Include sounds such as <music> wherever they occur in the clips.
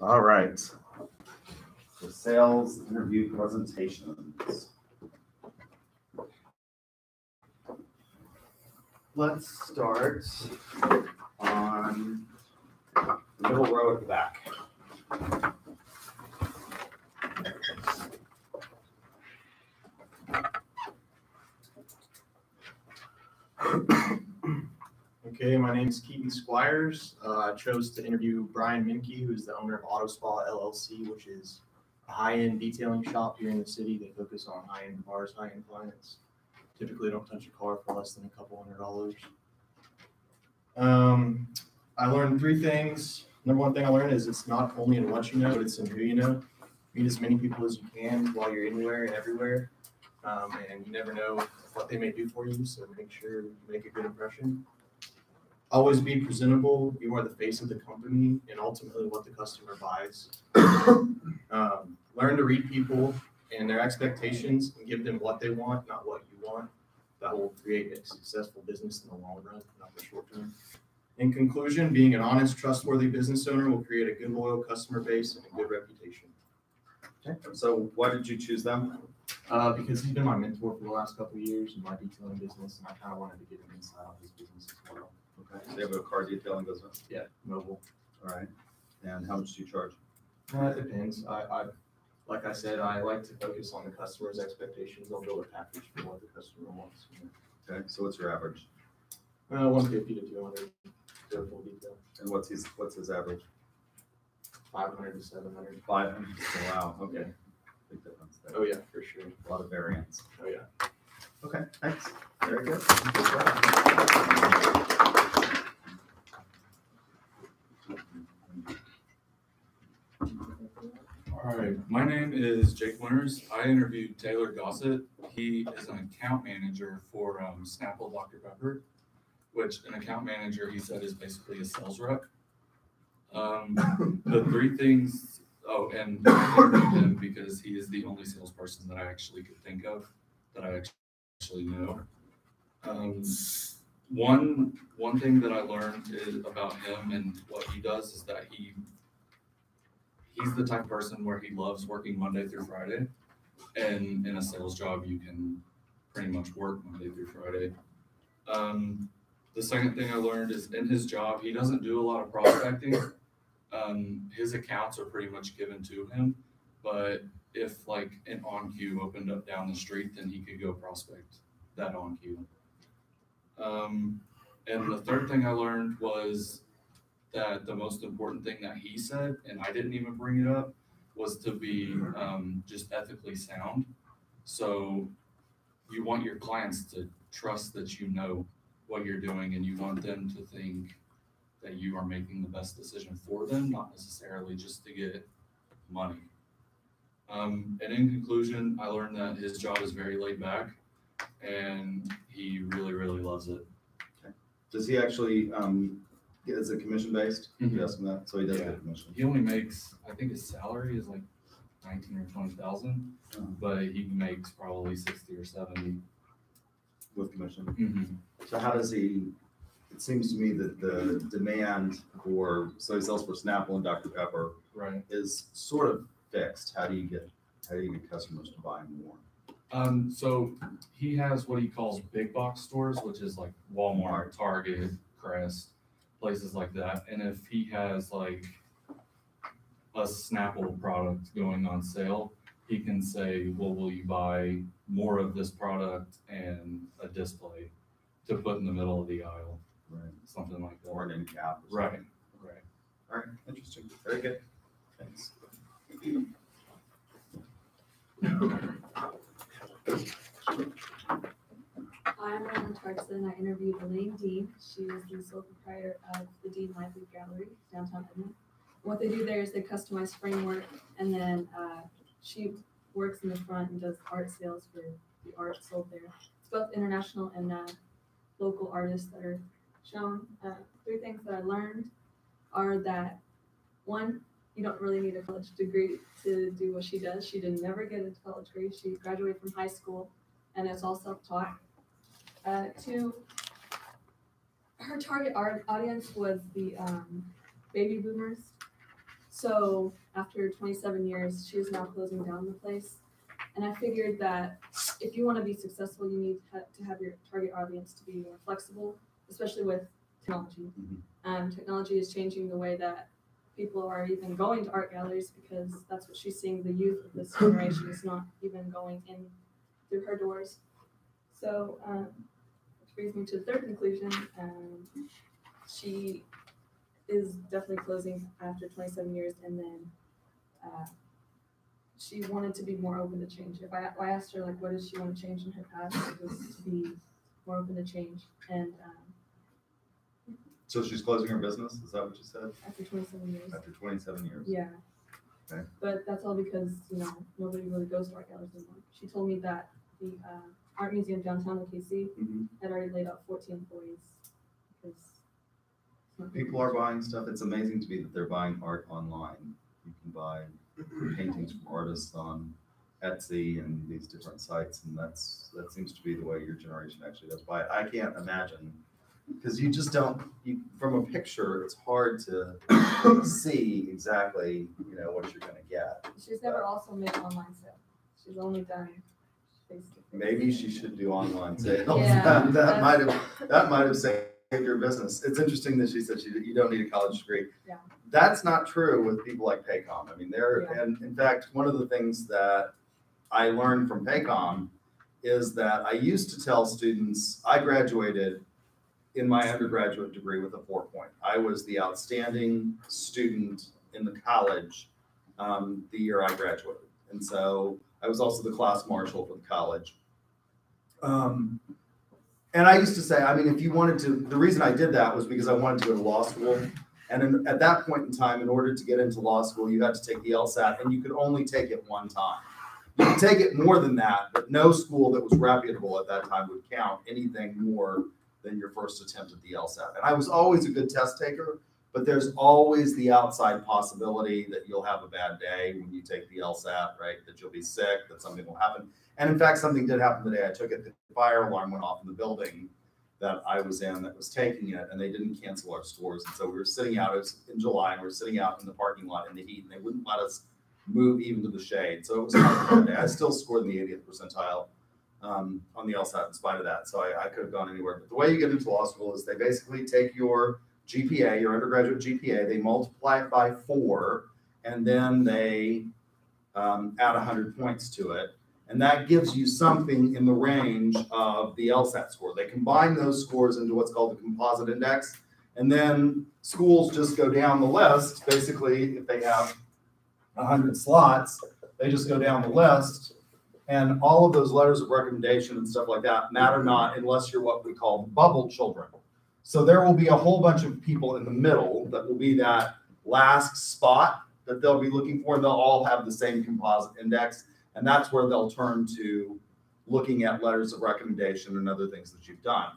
All right. The sales interview presentations. Let's start on the middle row at the back. Okay, my name is Keaton Squires. Uh, I chose to interview Brian Minke, who is the owner of Auto Spa LLC, which is a high-end detailing shop here in the city. They focus on high-end cars, high-end clients. Typically don't touch a car for less than a couple hundred dollars. Um, I learned three things. Number one thing I learned is it's not only in what you know, but it's in who you know. Meet as many people as you can while you're anywhere and everywhere. Um, and you never know what they may do for you, so make sure you make a good impression always be presentable. You are the face of the company and ultimately what the customer buys. um, learn to read people and their expectations and give them what they want, not what you want. That will create a successful business in the long run, not the short term. In conclusion, being an honest, trustworthy business owner will create a good, loyal customer base and a good reputation. Okay. So why did you choose them? Uh, because he's been my mentor for the last couple of years in my detailing business, and I kind of wanted to get an inside of his business as well. Okay, so you have a car detailing business, Yeah, mobile. all right? And how much do you charge? Uh, it depends. I, I, like I said, I like to focus on the customer's expectations. I'll build a package for what the customer wants. Okay, so what's your average? Uh, one fifty to two hundred, to full detail, And what's his, what's his average? five hundred to seven hundred. Five hundred, wow, okay. Big difference there. Oh, yeah, for sure. A lot of variance. Oh, yeah. Okay, thanks. Very good. Good job. All right, my name is Jake Winters. I interviewed Taylor Gossett. He is an account manager for um, Snapple Dr. Pepper, which an account manager, he said, is basically a sales rep. Um, the three things, oh, and him because he is the only salesperson that I actually could think of that I actually know. Um, one one thing that I learned about him and what he does is that he he's the type of person where he loves working Monday through Friday. And in a sales job, you can pretty much work Monday through Friday. Um, the second thing I learned is in his job, he doesn't do a lot of prospecting. Um, his accounts are pretty much given to him, but if like an OnCue opened up down the street, then he could go prospect that OnCue. Um, and the third thing I learned was that the most important thing that he said, and I didn't even bring it up, was to be um, just ethically sound. So you want your clients to trust that you know what you're doing and you want them to think that you are making the best decision for them, not necessarily just to get money. Um, and in conclusion, I learned that his job is very laid back and he really, really loves it. Does he actually, um, is it commission based? Mhm. Him that, so he does Yeah. get commission. He only makes, I think his salary is like nineteen or twenty thousand, Oh. but he makes probably sixty or seventy. With commission. Mm-hmm. So how does he, it seems to me that the demand for, so he sells for Snapple and Dr. Pepper Right. is sort of fixed. How do you get, how do you get customers to buy more? Um, so he has what he calls big box stores, which is like Walmart, Target, Crest, places like that. And if he has like a Snapple product going on sale, he can say, well, will you buy more of this product and a display to put in the middle of the aisle, Right. something like that. Or an end cap? Right, right. All right, interesting. Very good. Thanks. <laughs> I'm Ellen Tarson. I interviewed Elaine Dean. She is the sole proprietor of the Dean Lively Gallery downtown Edmond. What they do there is they customize framework and then uh, she works in the front and does art sales for the art sold there. It's both international and uh, local artists that are shown. Uh, three things that I learned are that one, you don't really need a college degree to do what she does. She did never get a college degree. She graduated from high school and it's all self-taught. Uh, two, her target audience was the um, baby boomers. So after 27 years, she is now closing down the place. And I figured that if you want to be successful, you need ha- to have your target audience to be more flexible, especially with technology. Mhm. Um, technology is changing the way that people are even going to art galleries because that's what she's seeing. The youth of this generation is not even going in through her doors. So, um, brings me to the third conclusion. Um, she is definitely closing after 27 years, and then uh, she wanted to be more open to change. If I, I asked her like, what does she want to change in her past, it was to be more open to change. And um, So she's closing her business, is that what you said? after 27 years, After twenty-seven years? yeah. Okay. But that's all because you know nobody really goes to art galleries anymore. She told me that the uh, art museum downtown in KC Mhm. had already laid off 14 employees because People are buying stuff. It's amazing to me that they're buying art online. You can buy paintings from artists on Etsy and these different sites, and that's, that seems to be the way your generation actually does buy it. I can't imagine, because you just don't, you, from a picture, it's hard to see exactly, you know, what you're gonna get. She's never also made online sales. She's only done face-to-face. Maybe she should do online sales. <laughs> Yeah, That, that that's- might have, that might have saved your business. It's interesting that she said she, you don't need a college degree. Yeah. That's not true with people like Paycom. I mean, they're, Yeah. and in fact, one of the things that I learned from Paycom is that I used to tell students, I graduated in my undergraduate degree with a four point. I was the outstanding student in the college um, the year I graduated. And so I was also the class marshal for the college. Um, and I used to say, I mean, if you wanted to, the reason I did that was because I wanted to go to law school. And in, at that point in time, in order to get into law school, you had to take the LSAT, and you could only take it one time. You could take it more than that, but no school that was reputable at that time would count anything more than your first attempt at the LSAT. And I was always a good test taker, but there's always the outside possibility that you'll have a bad day when you take the LSAT, right? That you'll be sick, that something will happen. And in fact, something did happen the day I took it. The fire alarm went off in the building that I was in that was taking it, and they didn't cancel our scores. And so we were sitting out, it was in July, and we were sitting out in the parking lot in the heat, and they wouldn't let us move even to the shade. So it was day. I still scored in the 80th percentile um, on the LSAT in spite of that. So I, I could have gone anywhere. But the way you get into law school is they basically take your GPA, your undergraduate GPA, they multiply it by four, and then they um, add 100 points to it. And that gives you something in the range of the LSAT score. They combine those scores into what's called the composite index. And then schools just go down the list. Basically, if they have 100 slots, they just go down the list. And all of those letters of recommendation and stuff like that matter not unless you're what we call bubble children. So there will be a whole bunch of people in the middle that will be that last spot that they'll be looking for. and They'll all have the same composite index. And that's where they'll turn to looking at letters of recommendation and other things that you've done.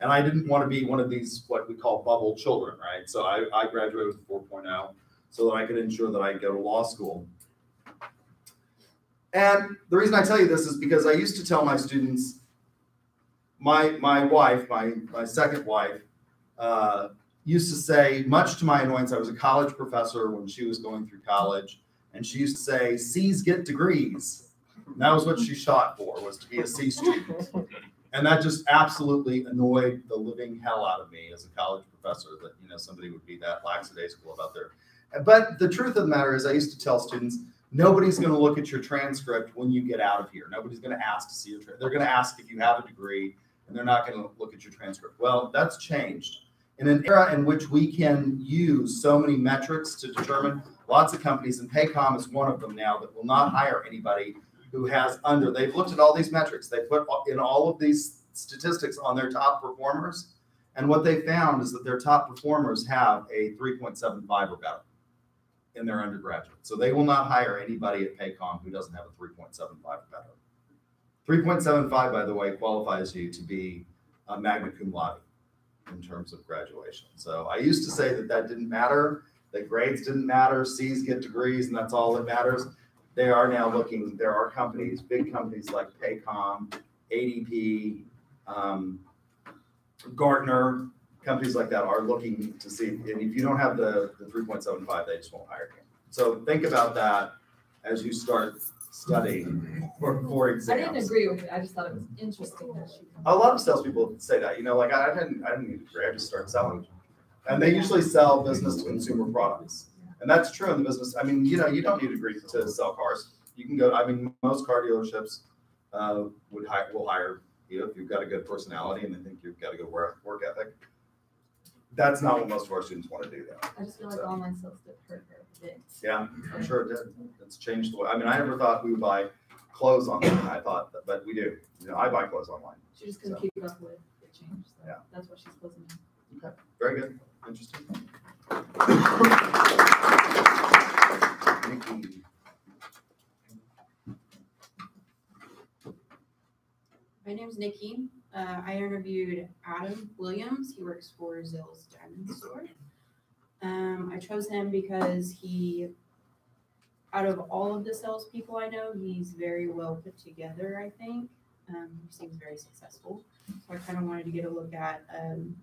And I didn't want to be one of these, what we call bubble children, right? So I, I graduated with 4.0 so that I could ensure that I go to law school. And the reason I tell you this is because I used to tell my students, my, my wife, my, my second wife, uh, used to say, much to my annoyance, I was a college professor when she was going through college. And she used to say, C's get degrees. And that was what she shot for, was to be a C student. And that just absolutely annoyed the living hell out of me as a college professor that, you know, somebody would be that lackadaisical about their. But the truth of the matter is, I used to tell students, nobody's going to look at your transcript when you get out of here. Nobody's going to ask to see your, tra- they're going to ask if you have a degree, and they're not going to look at your transcript. Well, that's changed. In an era in which we can use so many metrics to determine lots of companies, and Paycom is one of them now that will not hire anybody who has under. They've looked at all these metrics. They put in all of these statistics on their top performers, and what they found is that their top performers have a 3.75 or better in their undergraduate. So they will not hire anybody at Paycom who doesn't have a 3.75 or better. 3.75, by the way, qualifies you to be a magna cum laude in terms of graduation. So I used to say that that didn't matter, that grades didn't matter, C's get degrees, and that's all that matters. They are now looking, there are companies, big companies like Paycom, ADP, um, Gartner, companies like that are looking to see, and if you don't have the, the 3.75, they just won't hire you. So think about that as you start studying for, for I didn't agree with it, I just thought it was interesting that she. A lot of salespeople say that, you know, like I didn't, I didn't need a degree, I just started selling. And they usually sell business to consumer products. And that's true in the business. I mean, you know, you don't need a degree to sell cars. You can go, I mean, most car dealerships uh, would hire, will hire you if you've got a good personality and they think you've got a good work, work ethic. That's not what most of our students want to do though. I just feel like So- online sales did hurt a bit. Yeah, I'm sure it did. It's changed the way, I mean, I never thought we would buy clothes online. I thought, that- but we do. You know, I buy clothes online. She just couldn't So. keep up with the change, so Yeah. that's what she's closing in. Very good. Interesting. My name's Nikki. Uh, I interviewed Adam Williams. He works for Zales Diamond Store. Um, I chose him because he, out of all of the salespeople I know, he's very well put together, I think. Um, he seems very successful. So I kind of wanted to get a look at um,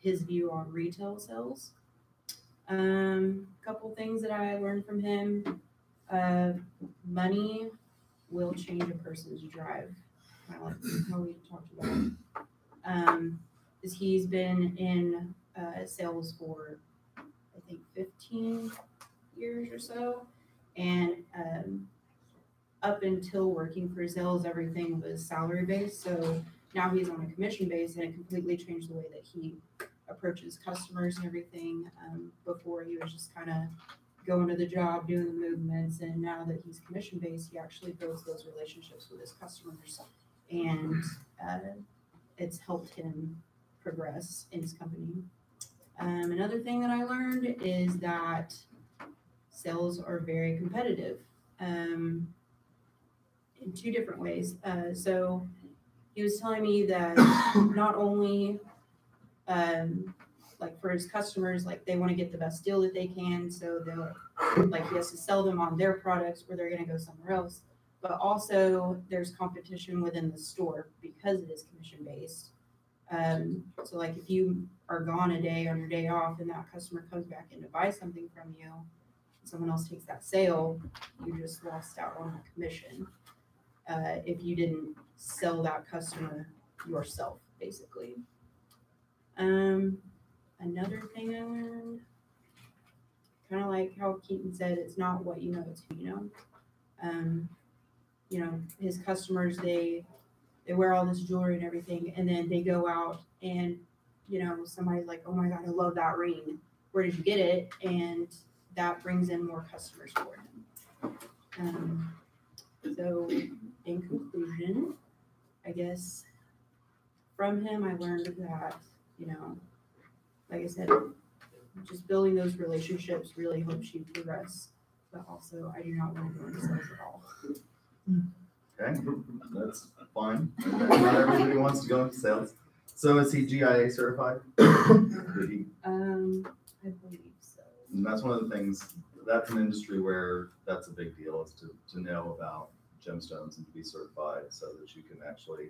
his view on retail sales. Um, couple things that I learned from him. Uh, money will change a person's drive kind of like how we talked about. Um, is he's been in uh, sales for I think 15 years or so, and um, up until working for sales, everything was salary based. So now he's on a commission base, and it completely changed the way that he approaches customers and everything. Um, before he was just kind of going to the job, doing the movements, and now that he's commission based, he actually builds those relationships with his customers and uh, it's helped him progress in his company. Um, another thing that I learned is that sales are very competitive um, in two different ways. Uh, so he was telling me that not only um, like for his customers, like they want to get the best deal that they can, so they'll like he has to sell them on their products or they're going to go somewhere else but also there's competition within the store because it is commission based. Um, so like if you are gone a day on your day off and that customer comes back in to buy something from you, someone else takes that sale, you just lost out on the commission. Uh, if you didn't sell that customer yourself, basically. Um, another thing I learned, kind of like how Keaton said, it's not what you know, it's who you know. Um, you know, his customers, they they wear all this jewelry and everything, and then they go out and you know, somebody's like, Oh my god, I love that ring. Where did you get it? And that brings in more customers for him. Um, so in conclusion, I guess from him I learned that, you know, like I said, just building those relationships really helps you progress. But also I do not want to go into sales at all. Okay, that's fine. Not everybody wants to go into sales. So is he GIA certified? He Um, I believe so. And that's one of the things, that's an industry where that's a big deal is to, to know about gemstones and to be certified so that you can actually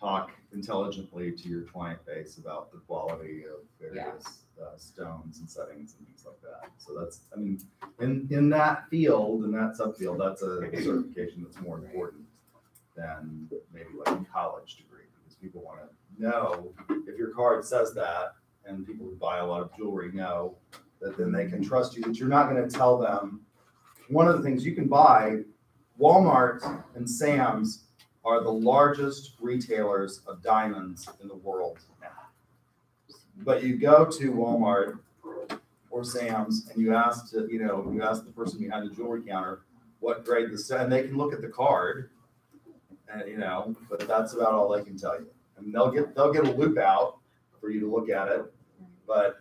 talk intelligently to your client base about the quality of various uh, stones and settings and things like that. So that's, I mean, in, in that field, in that subfield, that's a <laughs> certification that's more important than maybe like a college degree because people want to know if your card says that and people who buy a lot of jewelry know that then they can trust you, that you're not gonna tell them. One of the things you can buy, Walmart and Sam's are the largest retailers of diamonds in the world. But you go to Walmart or Sam's and you ask to, you know, you ask the person behind the jewelry counter what grade this, and they can look at the card. And, you know, but that's about all they can tell you. And they'll get, they'll get a loupe out for you to look at it, but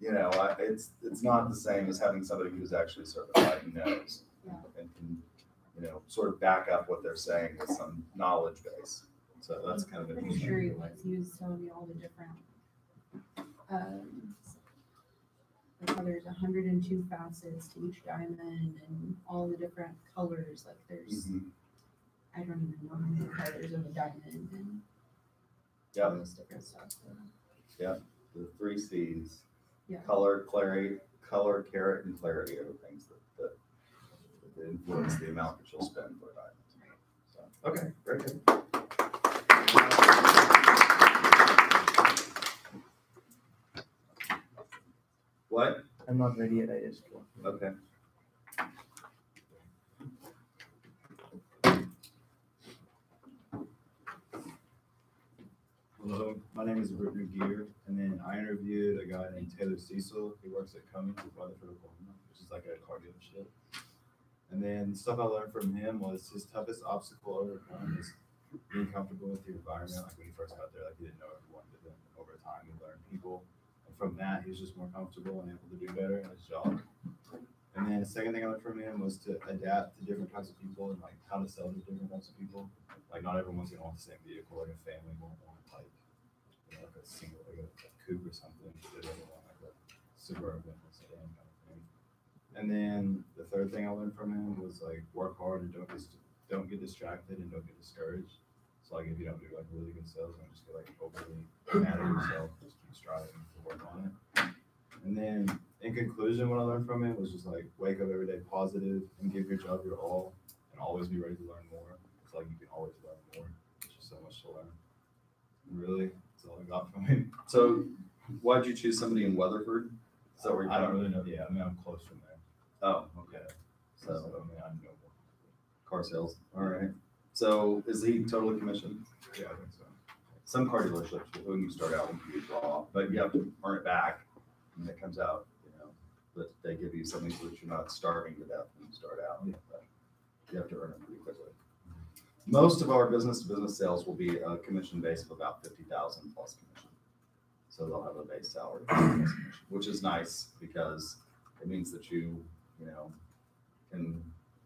you know, it's, it's not the same as having somebody who's actually certified and knows. Yeah. And can, you know, sort of back up what they're saying with some knowledge base. So that's kind of I'm pretty sure he was. He was telling me all the different. Um, like how there's 102 facets to each diamond and all the different colors. Like there's, Mhm. I don't even know how many colors of a diamond and Yeah. all this different stuff. So, The three Cs. Yeah. Color, clarity, color, carat, and clarity are the things that, that that influence the amount that you'll spend for an item. So, Okay, very good. What? I'm not ready yet, I just. Okay. Hello, my name is Brittany Gear, and then I interviewed a guy named Taylor Cecil. He works at Cummins in Weatherford, Oklahoma, which is like a car dealership. And then stuff I learned from him was his toughest obstacle overcome is being comfortable with your environment. Like when he first got there, like he didn't know everyone, but then over time he learned people. And from that, he was just more comfortable and able to do better in his job. And then the second thing I learned from him was to adapt to different types of people and like how to sell to different types of people. Like not everyone's gonna want the same vehicle. Like a family won't want like you know, like a single like a, a coupe or something. They don't want like a suburban or sedan kind of thing. And then the third thing I learned from him was like work hard and don't get don't get distracted and don't get discouraged. So like if you don't do like really good sales, don't just get like overly mad at yourself. Just keep striving to work on it. And then in conclusion, what I learned from it was just like wake up every day positive and give your job your all and always be ready to learn more. It's like you can always learn more. There's just so much to learn. And Really, that's all I got from it. So why'd you choose somebody in Weatherford? Is that where you're I don't really know. Yeah, I mean I'm close from there. Oh, okay. So So I mean I know more. car sales, all right. So is he totally commissioned? Yeah, I think so. Some car dealerships, when you start out, you raw, but you have to earn it back. And it comes out, you know, that they give you something so that you're not starving to death when you start out. but You have to earn it pretty quickly. Most of our business-to-business sales will be a commission base of about fifty thousand plus commission. So they'll have a base salary, plus commission, which is nice because it means that you, you know, can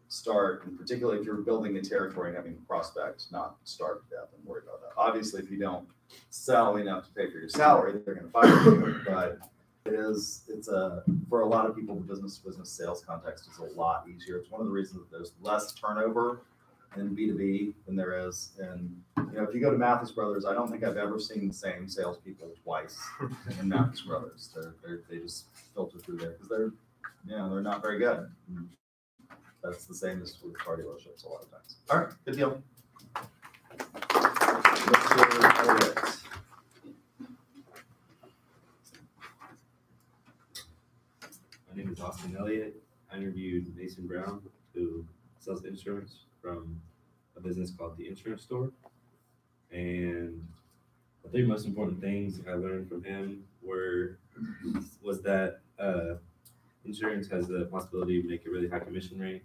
start, and particularly if you're building a territory and having a prospect, not starve to death and worry about that. Obviously, if you don't sell enough to pay for your salary, they're gonna fire you, but it is, it's a, for a lot of people, the business-to-business sales context is a lot easier. It's one of the reasons that there's less turnover in B two B than there is And, you know, if you go to Mathis Brothers, I don't think I've ever seen the same salespeople twice in Mathis Brothers. They're, they're, they just filter through there, because they're, you know, they're not very good. That's the same as with car dealerships a lot of times. All right, good deal. My name is Austin Elliott. I interviewed Mason Brown, who sells insurance from a business called The Insurance Store. And the three most important things I learned from him were was that uh, insurance has the possibility to make a really high commission rate,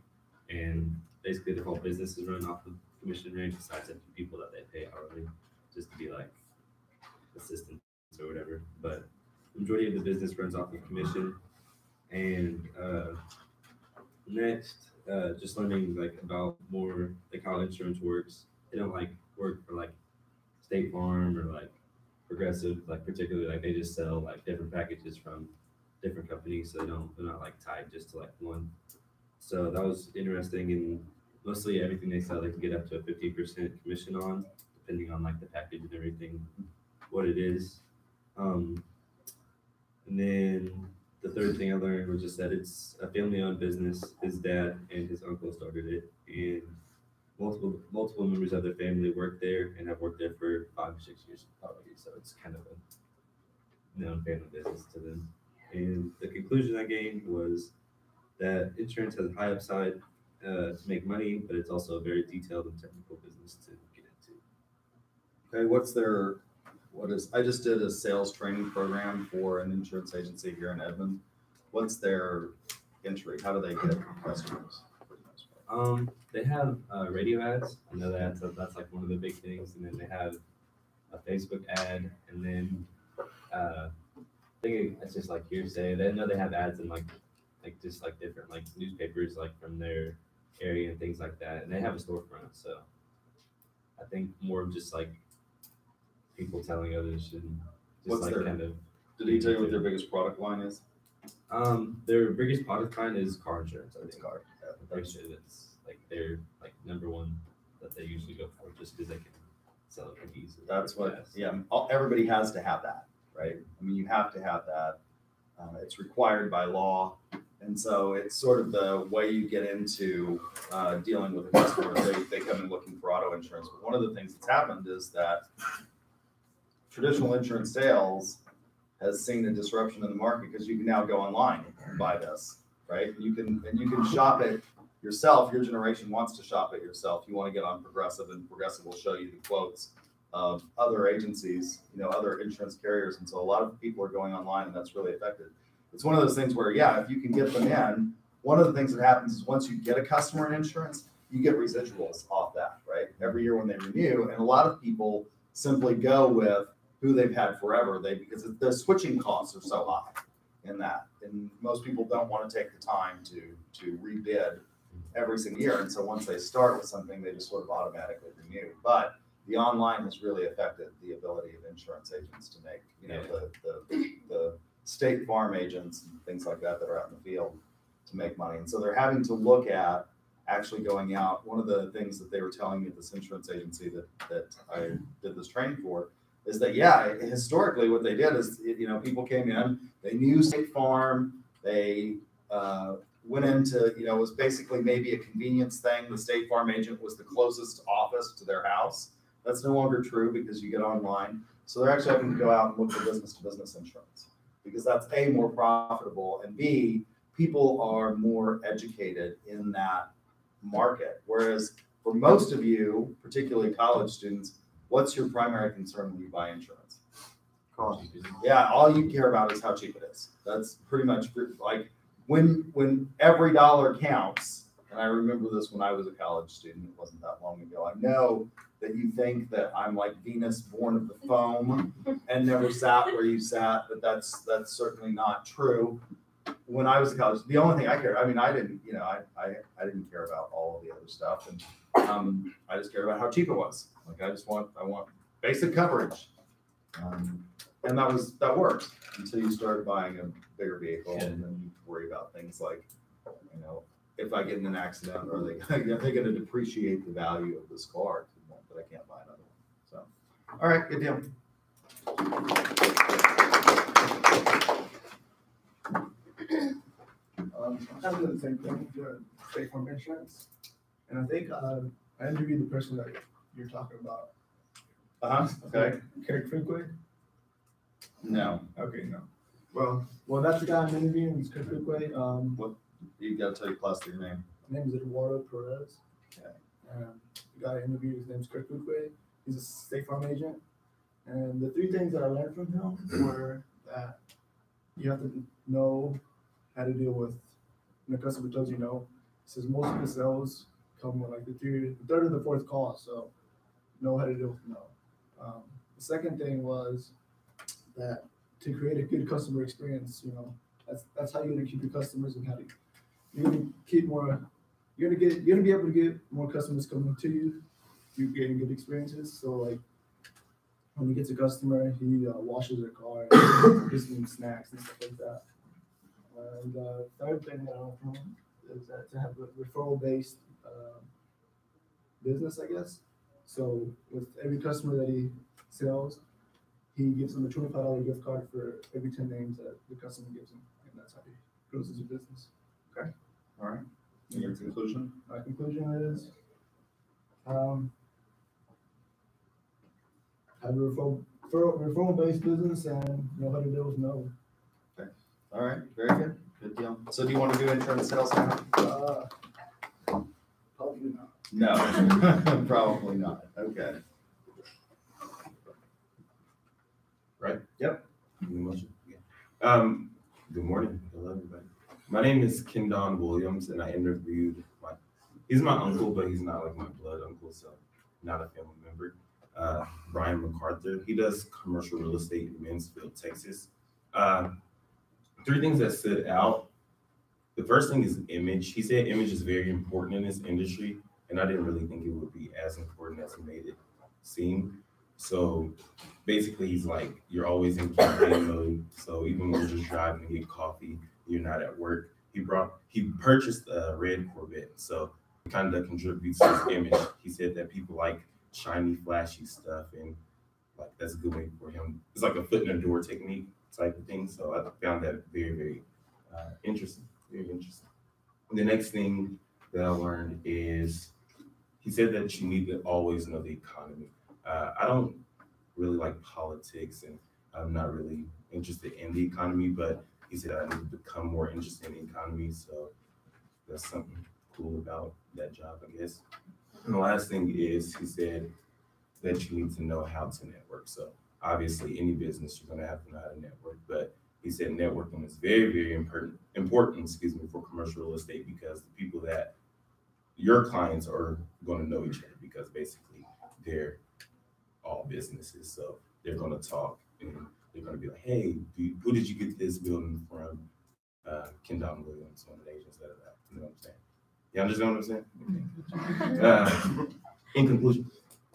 and basically the whole business is run off of commission rate. Besides few people that they pay hourly, just to be like assistants or whatever. But the majority of the business runs off of commission. And uh, next, uh, just learning like about more like how insurance works. They don't like work for like State Farm or like Progressive, like particularly like they just sell like different packages from different companies, so they don't they're not like tied just to like one. So that was interesting, and mostly everything they sell they can get up to a fifteen percent commission on, depending on like the package and everything, what it is. Um, and then the third thing I learned was just that it's a family-owned business. His dad and his uncle started it, and multiple multiple members of their family work there and have worked there for five or six years already. So it's kind of a known family business to them. And the conclusion I gained was that insurance has a high upside uh, to make money, but it's also a very detailed and technical business to get into. Okay, what's their, what is, I just did a sales training program for an insurance agency here in Edmond. What's their entry? How do they get customers? for the most part? Um, they have uh, radio ads. I know that's that's like one of the big things, and then they have a Facebook ad, and then uh, I think it's just like hearsay. They know they have ads in like like just like different like newspapers like from their area and things like that, and they have a storefront. So I think more of just like people telling others and just What's like their- kind of Did he tell you what their biggest product line is? um their biggest product line is car insurance. I It's think. car. I'm pretty sure that's like their like number one that they usually go for just because they can sell it pretty easily. That's what, fast. yeah, all, everybody has to have that, right? I mean, you have to have that. Uh, it's required by law. And so it's sort of the way you get into uh, dealing with a customer. They, they come in looking for auto insurance. But one of the things that's happened is that traditional insurance sales has seen a disruption in the market because you can now go online and buy this, right? You can and you can shop it yourself. Your generation wants to shop it yourself. You want to get on Progressive, and Progressive will show you the quotes of other agencies, you know, other insurance carriers. And so a lot of people are going online, and that's really affected. It's one of those things where, yeah, if you can get them in, one of the things that happens is once you get a customer in insurance, you get residuals off that, right? Every year when they renew, and a lot of people simply go with who they've had forever. They because the switching costs are so high in that, and most people don't want to take the time to to rebid every single year. And so once they start with something, they just sort of automatically renew. But the online has really affected the ability of insurance agents to make, you know, the the, the state farm agents and things like that that are out in the field to make money. And so they're having to look at actually going out. One of the things that they were telling me at this insurance agency that that I did this training for is that yeah, historically what they did is you know people came in, they knew State Farm, they uh, went into you know it was basically maybe a convenience thing. The State Farm agent was the closest office to their house. That's no longer true because you get online. So they're actually having to go out and look for business to business insurance because that's a more profitable and b people are more educated in that market. Whereas for most of you, particularly college students, what's your primary concern when you buy insurance? Cost. Yeah, all you care about is how cheap it is. That's pretty much like when when every dollar counts. And I remember this when I was a college student. It wasn't that long ago. I know that you think that I'm like Venus born of the foam and never sat where you sat, but that's that's certainly not true. When I was in college, the only thing I cared, I mean, I didn't, you know, I, I, I didn't care about all of the other stuff. And um, I just cared about how cheap it was. Like I just want, I want basic coverage. Um, and that was, that worked until you started buying a bigger vehicle and then you worry about things like, you know, if I get in an accident, are they, <laughs> are they gonna depreciate the value of this car to the point that I can't buy another one? So, all right, good deal. Um, I'm doing the same thing, State Farm Insurance. And I think, uh, I interviewed the person that you're talking about. Uh-huh, okay. Kerry Freakway? No, Okay, no. Well, well, that's the guy I'm interviewing, he's Kerry Freakway. Um, you gotta tell your class your name. his name is Eduardo Perez. Okay. Um, the guy I interviewed, his name's Kirk Freakway. He's a State Farm agent. And the three things that I learned from him were that you have to know how to deal with when a customer tells you no. He says most of the sales come with like the three, the third or the fourth call, so know how to deal with no. Um, the second thing was that to create a good customer experience, you know, that's that's how you're gonna keep your customers and how to you're gonna keep more you're gonna get you're gonna be able to get more customers coming to you. You're getting good experiences. So like when he gets a customer, he uh, washes their car, and gives them snacks and stuff like that. And uh, third thing that I want is that to have a referral based uh, business, I guess. So with every customer that he sells, he gives them a twenty five dollar gift card for every ten names that the customer gives him, and that's how he grows his business. All right. And Your conclusion? My conclusion is, um, have a referral, referral, referral based business and know how to deal with no. Okay. All right, very good. Good deal. So do you want to do insurance sales now? Uh, probably not. No, <laughs> probably not. Okay. Right? Yep. Um, good morning. Hello, everybody. My name is Kendon Williams, and I interviewed my. He's my uncle, but he's not like my blood uncle, so not a family member. Uh, Brian MacArthur. He does commercial real estate in Mansfield, Texas. Uh, three things that stood out. The first thing is image. He said image is very important in this industry, and I didn't really think it would be as important as he made it seem. So basically, he's like, you're always in campaign mode. So even when you're just driving to get coffee, you're not at work. He brought, he purchased a red Corvette. So kind of contributes to his image. He said that people like shiny, flashy stuff, and like that's a good way for him. It's like a foot in the door technique. type of thing. So I found that very, very uh, interesting, very interesting. The next thing that I learned is he said that you need to always know the economy. Uh, I don't really like politics and I'm not really interested in the economy, but he said I need to become more interested in the economy. So that's something cool about that job, I guess. And the last thing is he said that you need to know how to network. So obviously, any business you're going to have to know how to network. But he said networking is very, very important. Important, excuse me, for commercial real estate because the people that your clients are going to know each other because basically they're all businesses. So they're going to talk and they're going to be like, "Hey, do who did you get this building from?" Uh, Kendon Williams, one of the agents that are that. You know what I'm saying? You understand what I'm saying? Uh, in conclusion,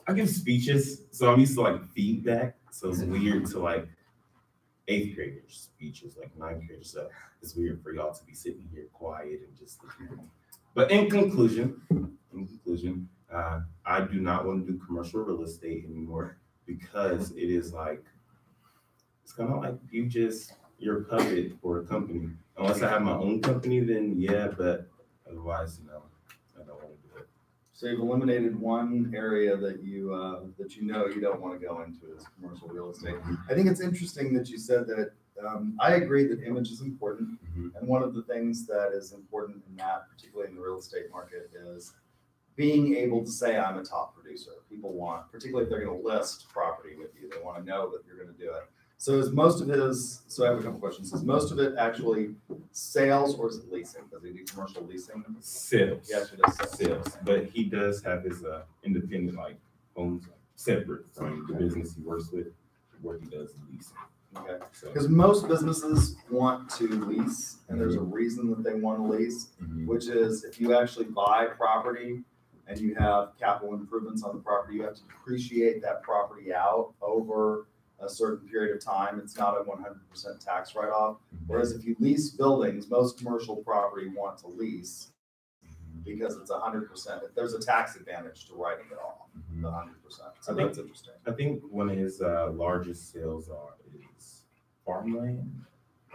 I give speeches, so I'm used to like feedback. So it's weird to like eighth graders speeches, like ninth graders. So it's weird for y'all to be sitting here quiet and just listening. to me. But in conclusion, in conclusion, uh, I do not want to do commercial real estate anymore because it is like it's kind of like you just you're a puppet for a company. Unless I have my own company, then yeah, but otherwise, no, I don't want to do it. So you've eliminated one area that you, uh, that you know you don't want to go into is commercial real estate. I think it's interesting that you said that, um, I agree that image is important. Mhm. And one of the things that is important in that, particularly in the real estate market, is being able to say, I'm a top producer. People want, particularly if they're gonna list property with you, they wanna know that you're gonna do it. So is most of his, so I have a couple questions. Is most of it actually sales or is it leasing? Does he do commercial leasing? Sales. Yes, it is sales. sales, but he does have his uh, independent like homes separate from the business he works with, where he does leasing. Okay. So, Because most businesses want to lease, and there's a reason that they want to lease, mhm. which is if you actually buy property and you have capital improvements on the property, you have to depreciate that property out over a certain period of time. It's not a one hundred percent tax write-off. Whereas if you lease buildings, most commercial property want to lease because it's a hundred percent. There's a tax advantage to writing it off, Mhm. the hundred percent. So I think- that's interesting. I think one of his uh, largest sales are is farmland.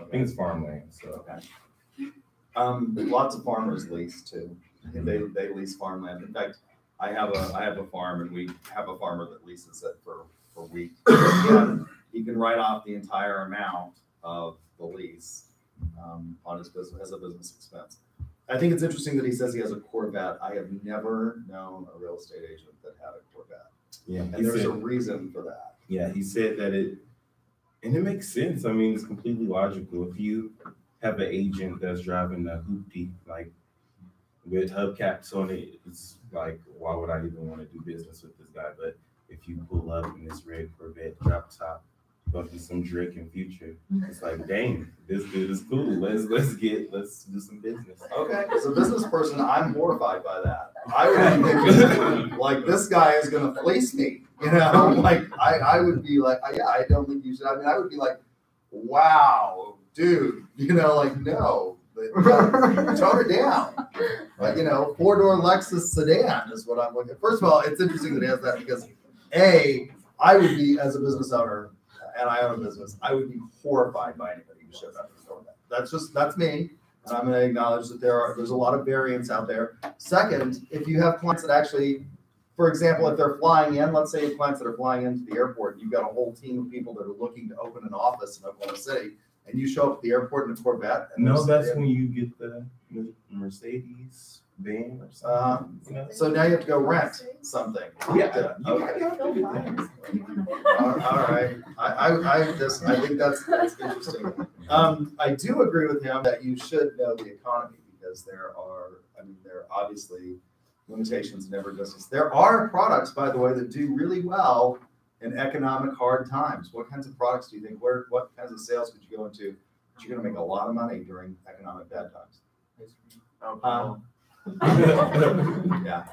I think it's farmland. So Um, lots of farmers lease too. They, they lease farmland. In fact, I have a, I have a farm and we have a farmer that leases it for, for weeks. And He can write off the entire amount of the lease, um, on his business, as a business expense. I think it's interesting that he says he has a Corvette. I have never known a real estate agent that had a Corvette. yeah, And he there's a reason for that. yeah, he said that it, and it makes sense. I mean, it's completely logical. If you have an agent that's driving a hoopty like with hubcaps on it, it's like, why would I even want to do business with this guy? But if you pull up in this red Corvette drop top, go through some Drake and Future, it's like, <laughs> dang, this dude is cool. Let's let's get let's do some business. Okay, as a business person, I'm horrified by that. I would be <laughs> like, this guy is gonna fleece me, you know, <laughs> like, I, I would be like, yeah, I don't think you should, I mean, I would be like, wow, dude, you know, like, no, but, uh, tone it down. Like, you know, four-door Lexus sedan is what I'm looking, first of all, it's interesting that he has that because, A, I would be, as a business owner, and I own a business, I would be horrified by anybody who showed up to store that. That's just, that's me. And I'm gonna acknowledge that there are, there's a lot of variants out there. Second, if you have clients that actually, for example, if they're flying in, let's say clients that are flying into the airport, you've got a whole team of people that are looking to open an office in Oklahoma City, and you show up at the airport in a Corvette. and No, that's when you get the Mercedes van or Uh, something. you know? So now you have to go rent something. Yeah, you Okay. gotta go do that. All all right, I, I, I just, I think that's, that's interesting. Um, I do agree with him that you should know the economy because there are, I mean, there are obviously limitations in every business. There are products, by the way, that do really well in economic hard times. What kinds of products do you think, where, what kinds of sales could you go into? that You're gonna make a lot of money during economic bad times. Um, <laughs> yeah,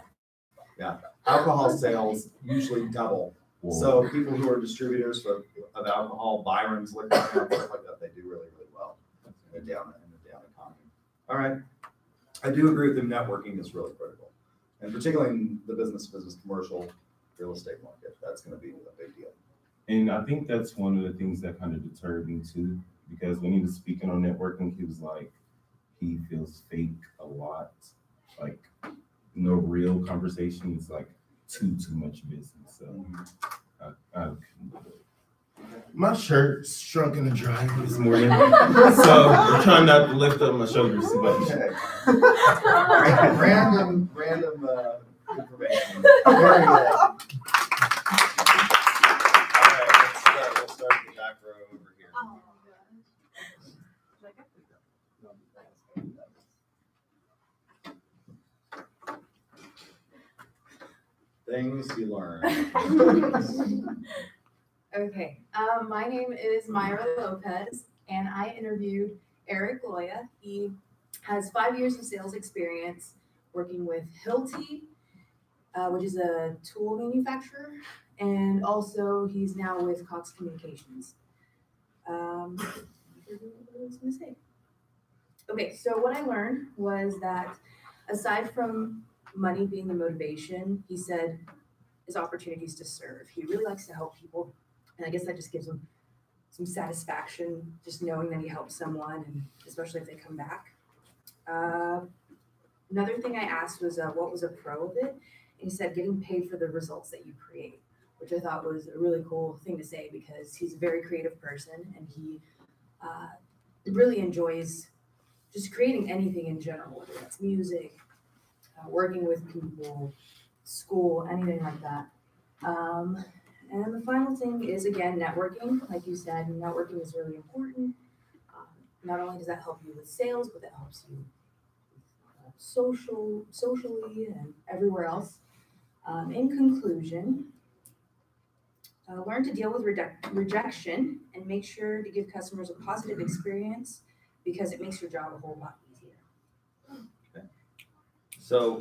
yeah. Alcohol sales usually double so people who are distributors of, of alcohol, Byron's liquor, stuff like that, they do really, really well in a down, in a down economy. All right. I do agree with them, networking is really critical. And particularly in the business, business, commercial, real estate market, that's gonna be a big deal. And I think that's one of the things that kind of deterred me too, because when he was speaking on networking, he was like, he feels fake a lot. Like, no real conversations, like too, too much business. So I, I couldn't do it. My shirt shrunk in the dryer this morning. <laughs> so I'm trying not to lift up my shoulders too much. Okay. <laughs> Random, random, uh, information. <laughs> Very good. All right, let's start, we'll start the back row over here. Things you learn. <laughs> Okay, um, my name is Myra Lopez, and I interviewed Eric Loya. He has five years of sales experience working with Hilti, uh, which is a tool manufacturer, and also he's now with Cox Communications. Um, what I was gonna say. Okay, so what I learned was that aside from money being the motivation, he said is opportunities to serve. He really likes to help people and I guess that just gives him some satisfaction, just knowing that he helped someone, and especially if they come back. Uh, another thing I asked was, uh, what was a pro of it? And he said, getting paid for the results that you create, which I thought was a really cool thing to say because he's a very creative person and he uh, really enjoys just creating anything in general, whether that's music, uh, working with people, school, anything like that. Um, and the final thing is again networking. Like you said, networking is really important. Um, not only does that help you with sales, but that helps you uh, social, socially, and everywhere else. Um, in conclusion, uh, learn to deal with reject- rejection and make sure to give customers a positive experience because it makes your job a whole lot. So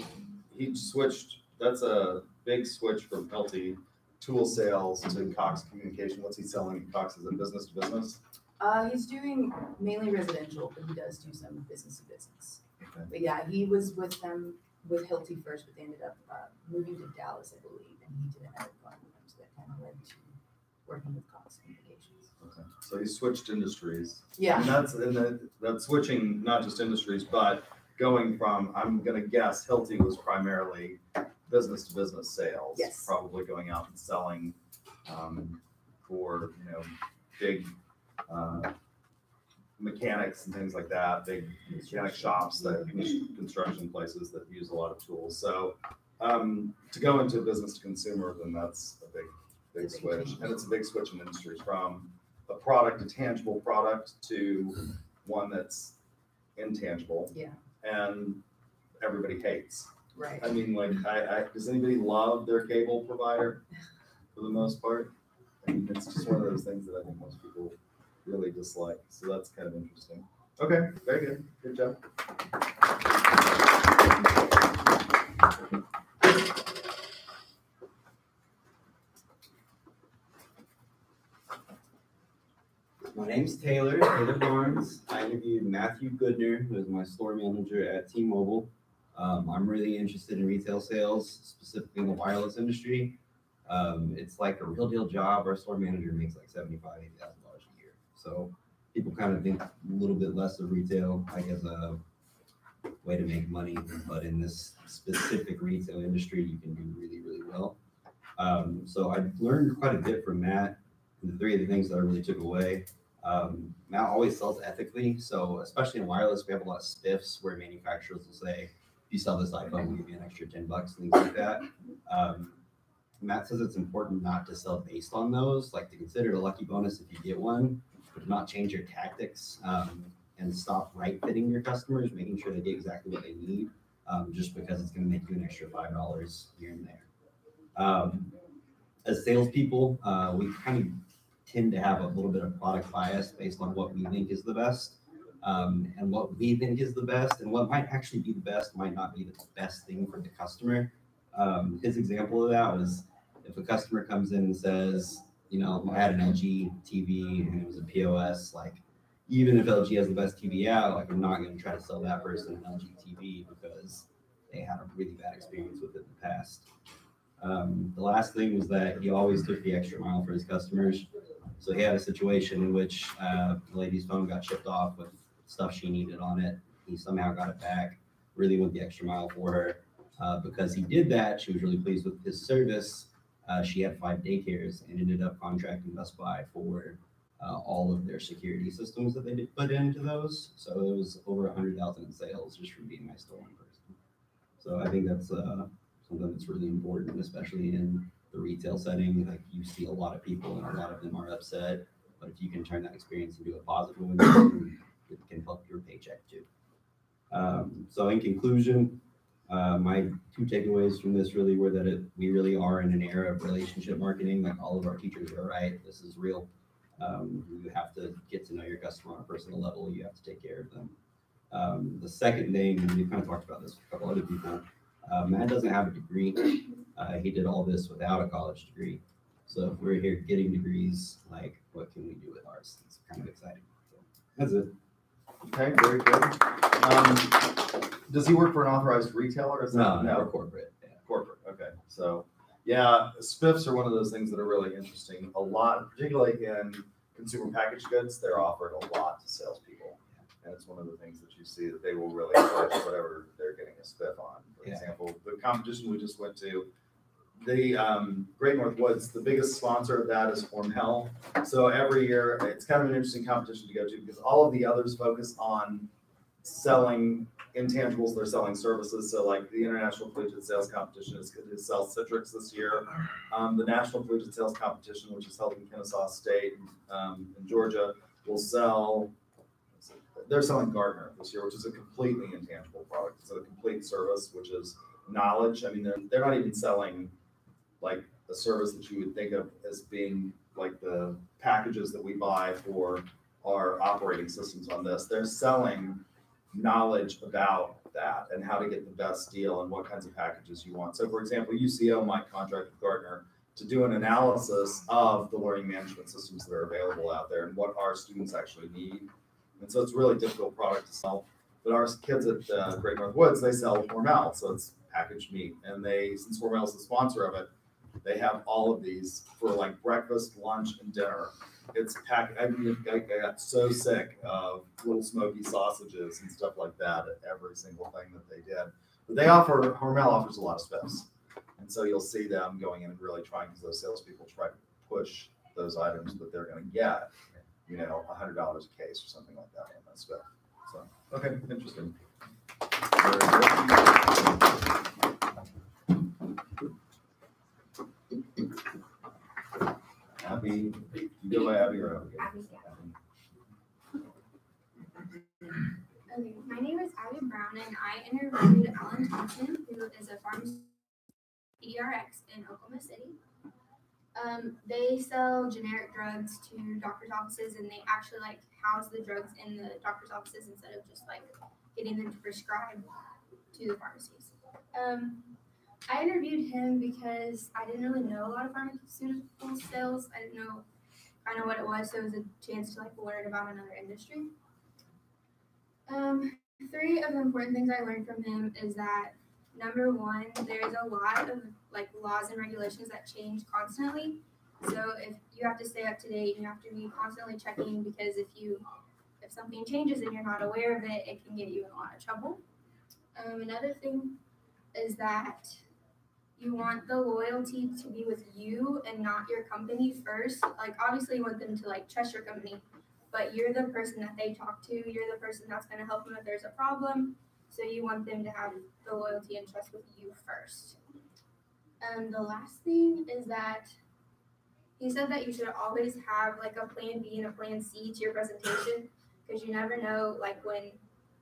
he switched, that's a big switch from Hilti tool sales to Cox Communication. What's he selling? Cox is a business to business? Uh, he's doing mainly residential, but he does do some business to business. Okay. But yeah, he was with them with Hilti first, but they ended up uh, moving to Dallas, I believe, and he did an edit fund with them, so that kind of led to working with Cox Communications. Okay. So he switched industries. Yeah. And that's, and that, that's switching not just industries, but going from, I'm gonna guess Hilti was primarily business to business sales. Yes. Probably going out and selling, um, for, you know, big, uh, mechanics and things like that, big mechanic shops that, construction places that use a lot of tools. So, um, to go into business to consumer, then that's a big, big It's a big switch. And it's a big switch in industries from a product, a tangible product to one that's intangible. Yeah. And everybody hates. Right. I mean, like, I, I, does anybody love their cable provider for the most part? I mean, it's just one of those things that I think most people really dislike. So that's kind of interesting. Okay, very good. Good job. Name's Taylor, Taylor Barnes. I interviewed Matthew Goodner, who is my store manager at T-Mobile. Um, I'm really interested in retail sales, specifically in the wireless industry. Um, it's like a real deal job. Our store manager makes like seventy-five, eighty thousand dollars a year. So people kind of think a little bit less of retail, like as a way to make money. But in this specific retail industry, you can do really, really well. Um, so I learned quite a bit from Matt. And the three of the things that I really took away um, Matt always sells ethically. So especially in wireless, we have a lot of spiffs where manufacturers will say, if you sell this iPhone, we'll give you an extra 10 bucks, things like that. Um, Matt says it's important not to sell based on those, like to consider it a lucky bonus if you get one, but not change your tactics um, and stop right fitting your customers, making sure they get exactly what they need, um, just because it's going to make you an extra $5 here and there. Um, as salespeople, uh, we kind of tend to have a little bit of product bias based on what we think is the best. Um, and what we think is the best and what might actually be the best might not be the best thing for the customer. Um, his example of that was if a customer comes in and says, you know, I had an LG TV and it was a POS, like even if LG has the best TV out, like I'm not going to try to sell that person an LG TV because they had a really bad experience with it in the past. Um, the last thing was that he always took the extra mile for his customers. So he had a situation in which uh, the lady's phone got shipped off with stuff she needed on it. He somehow got it back, really went the extra mile for her. Uh, because he did that, she was really pleased with his service. Uh, she had five daycares and ended up contracting Best Buy for uh, all of their security systems that they did put into those. So it was over a hundred thousand in sales just from being my store in person. So I think that's uh, something that's really important, especially in the retail setting. Like you see a lot of people and a lot of them are upset, but if you can turn that experience into a positive one, it can help your paycheck too. Um, so in conclusion, uh, my two takeaways from this really were that it, we really are in an era of relationship marketing. Like all of our teachers are right. This is real. Um, you have to get to know your customer on a personal level. You have to take care of them. Um, the second thing, and we kind of talked about this with a couple other people, uh, Matt doesn't have a degree. Uh, he did all this without a college degree. So if we're here getting degrees, like what can we do with ours? It's kind of exciting. So that's it. Okay, very good. Um, does he work for an authorized retailer? Is No, that no, corporate. Yeah. Corporate, okay, so, yeah, spiffs are one of those things that are really interesting. A lot, particularly in consumer packaged goods, they're offered a lot to salespeople. And it's one of the things that you see that they will really push whatever they're getting a spiff on. For Yeah. example, the competition we just went to, the um, Great North Woods, the biggest sponsor of that is Hormel. So every year, it's kind of an interesting competition to go to because all of the others focus on selling intangibles, they're selling services. So like the International Collegiate Sales Competition is going to sell Citrix this year. Um, the National Collegiate Sales Competition, which is held in Kennesaw State um, in Georgia, will sell. They're selling Gartner this year, which is a completely intangible product. It's a complete service, which is knowledge. I mean, they're, they're not even selling like a service that you would think of as being like the packages that we buy for our operating systems on this. They're selling knowledge about that and how to get the best deal and what kinds of packages you want. So for example, UCO might contract with Gartner to do an analysis of the learning management systems that are available out there and what our students actually need. And so it's a really difficult product to sell. But our kids at uh, Great North Woods, they sell Hormel, so it's packaged meat. And they, since Hormel is the sponsor of it, they have all of these for like breakfast, lunch, and dinner. It's packed. I mean, I, got so sick of little smoky sausages and stuff like that at every single thing that they did. But they offer Hormel offers a lot of spiffs, and so you'll see them going in and really trying because those salespeople try to push those items that they're going to get. You know, a hundred dollars a case or something like that on that spiff. So okay, interesting. Very good. You go by Abby or? Abby, Okay, my name is Abby Brown and I interviewed Alan Thompson, who is a pharmacist ERX in Oklahoma City. Um, they sell generic drugs to doctor's offices and they actually like house the drugs in the doctor's offices instead of just like getting them to prescribe to the pharmacies. Um, I interviewed him because I didn't really know a lot of pharmaceutical sales. I didn't know kind of what it was, so it was a chance to like learn about another industry. Um, three of the important things I learned from him is that number one, there's a lot of like laws and regulations that change constantly. So if you have to stay up to date, you have to be constantly checking because if you if something changes and you're not aware of it, it can get you in a lot of trouble. Um, another thing is that you want the loyalty to be with you and not your company first. Like obviously you want them to like trust your company, but you're the person that they talk to. You're the person that's going to help them if there's a problem. So you want them to have the loyalty and trust with you first. And the last thing is that he said that you should always have like a plan B and a plan C to your presentation because you never know like when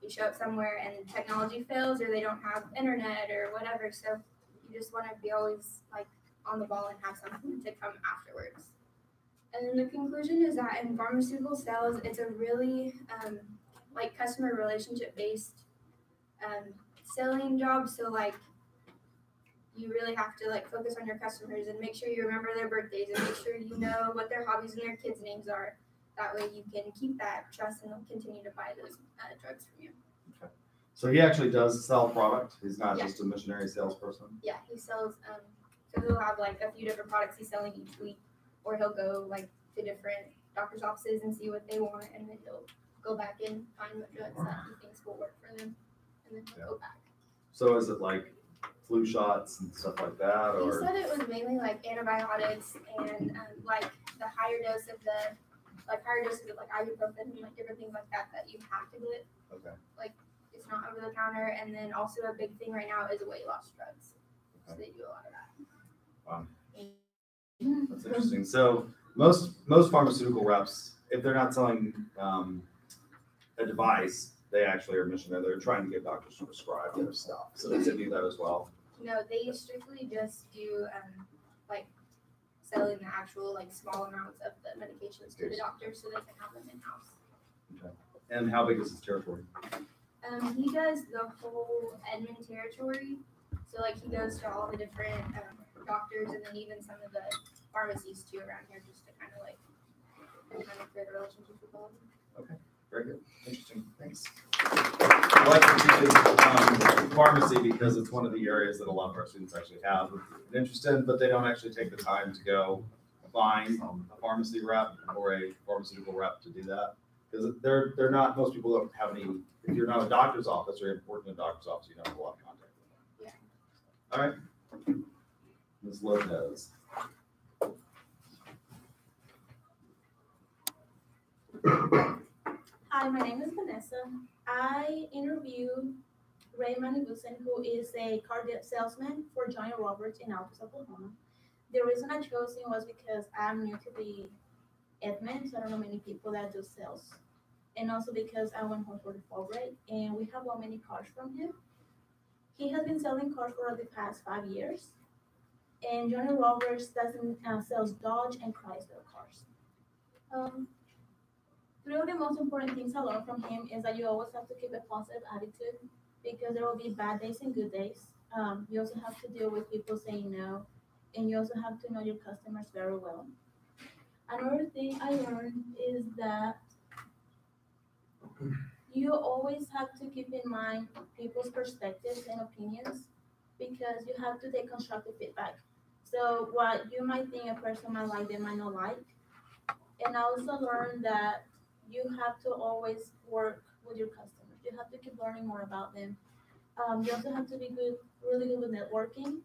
you show up somewhere and technology fails or they don't have internet or whatever. So just want to be always like on the ball and have something to come afterwards. And then the conclusion is that in pharmaceutical sales, it's a really um, like customer relationship based um, selling job. So like you really have to like focus on your customers and make sure you remember their birthdays and make sure you know what their hobbies and their kids' names are. That way you can keep that trust and they'll continue to buy those uh, drugs from you. So he actually does sell product. He's not Yeah. just a missionary salesperson. Yeah, he sells um, because he'll have like a few different products he's selling each week, or he'll go like to different doctor's offices and see what they want, and then he'll go back and find what drugs that he thinks will work for them, and then he'll go back. So is it like flu shots and stuff like that, He or? said it was mainly like antibiotics and um, like the higher dose of the like higher doses of like ibuprofen and like different things like that that you have to get. Okay. Like not over the counter, and then also a big thing right now is weight loss drugs. So they do a lot of that. Wow. That's interesting. So most, most pharmaceutical reps, if they're not selling, um, a device, they actually are missionary. They're trying to get doctors to prescribe their stuff. So does it do that as well? No, they strictly just do um, like selling the actual like small amounts of the medications to the doctor so they can have them in house. Okay. And how big is this territory? Um, he does the whole Edmond territory. So like he goes to all the different um, doctors and then even some of the pharmacies too around here just to kind of like kind of create a relationship with all of them. Okay. Very good. Interesting. Thanks. I like to teach um, pharmacy because it's one of the areas that a lot of our students actually have an interest in, but they don't actually take the time to go find a pharmacy rep or a pharmaceutical rep to do that. Because they're, they're not, most people don't have any, if you're not a doctor's office or important in a doctor's office, you don't have a lot of contact with them. All right. Ms. Lopez. Hi, my name is Vanessa. I interviewed Ray Manibusan, who is a car salesman for Johnny Roberts in Altus, Oklahoma. The reason I chose him was because I'm new to the Edmonds. I don't know many people that do sales. And also because I went home for the fall break and we have bought many cars from him. He has been selling cars for the past five years. And Johnny Roberts doesn't uh, sells Dodge and Chrysler cars. Um, Three of the most important things I learned from him is that you always have to keep a positive attitude because there will be bad days and good days. Um, you also have to deal with people saying no, and you also have to know your customers very well. Another thing I learned is that you always have to keep in mind people's perspectives and opinions because you have to take constructive feedback. So what you might think a person might like, they might not like. And I also learned that you have to always work with your customers. You have to keep learning more about them. Um, you also have to be good, really good with networking,